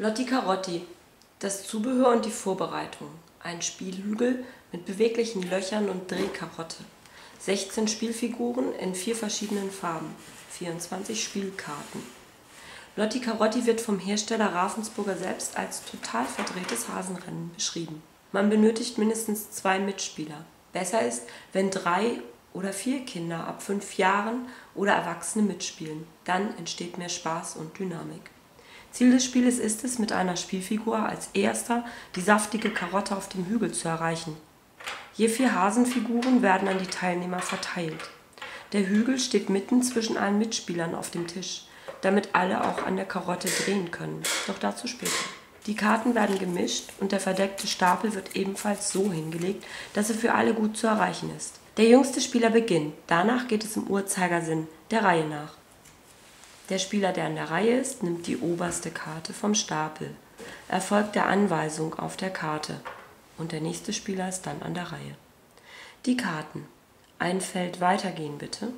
Lotti Carotti. Das Zubehör und die Vorbereitung. Ein Spielhügel mit beweglichen Löchern und Drehkarotte. 16 Spielfiguren in vier verschiedenen Farben. 24 Spielkarten. Lotti Carotti wird vom Hersteller Ravensburger selbst als total verdrehtes Hasenrennen beschrieben. Man benötigt mindestens zwei Mitspieler. Besser ist, wenn drei oder vier Kinder ab fünf Jahren oder Erwachsene mitspielen. Dann entsteht mehr Spaß und Dynamik. Ziel des Spieles ist es, mit einer Spielfigur als erster die saftige Karotte auf dem Hügel zu erreichen. Je vier Hasenfiguren werden an die Teilnehmer verteilt. Der Hügel steht mitten zwischen allen Mitspielern auf dem Tisch, damit alle auch an der Karotte drehen können. Doch dazu später. Die Karten werden gemischt und der verdeckte Stapel wird ebenfalls so hingelegt, dass er für alle gut zu erreichen ist. Der jüngste Spieler beginnt, danach geht es im Uhrzeigersinn, der Reihe nach. Der Spieler, der an der Reihe ist, nimmt die oberste Karte vom Stapel. Er folgt der Anweisung auf der Karte und der nächste Spieler ist dann an der Reihe. Die Karten. Ein Feld weitergehen bitte.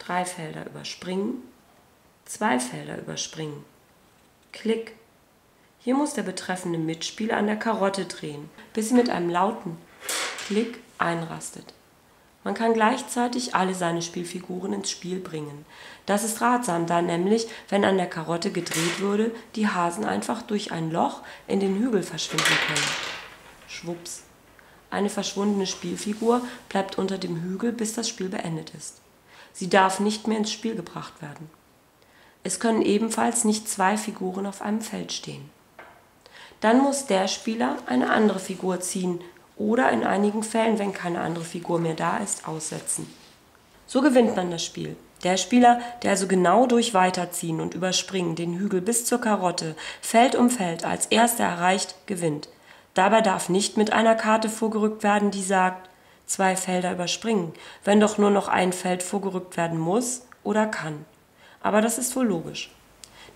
Drei Felder überspringen. Zwei Felder überspringen. Klick. Hier muss der betreffende Mitspieler an der Karotte drehen, bis sie mit einem lauten Klick einrastet. Man kann gleichzeitig alle seine Spielfiguren ins Spiel bringen. Das ist ratsam, da nämlich, wenn an der Karotte gedreht würde, die Hasen einfach durch ein Loch in den Hügel verschwinden können. Schwups. Eine verschwundene Spielfigur bleibt unter dem Hügel, bis das Spiel beendet ist. Sie darf nicht mehr ins Spiel gebracht werden. Es können ebenfalls nicht zwei Figuren auf einem Feld stehen. Dann muss der Spieler eine andere Figur ziehen, oder in einigen Fällen, wenn keine andere Figur mehr da ist, aussetzen. So gewinnt man das Spiel. Der Spieler, der also genau durch Weiterziehen und Überspringen den Hügel bis zur Karotte Feld um Feld als erster erreicht, gewinnt. Dabei darf nicht mit einer Karte vorgerückt werden, die sagt, zwei Felder überspringen, wenn doch nur noch ein Feld vorgerückt werden muss oder kann. Aber das ist wohl logisch.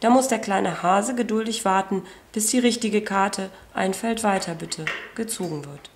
Da muss der kleine Hase geduldig warten, bis die richtige Karte, ein Feld weiter bitte, gezogen wird.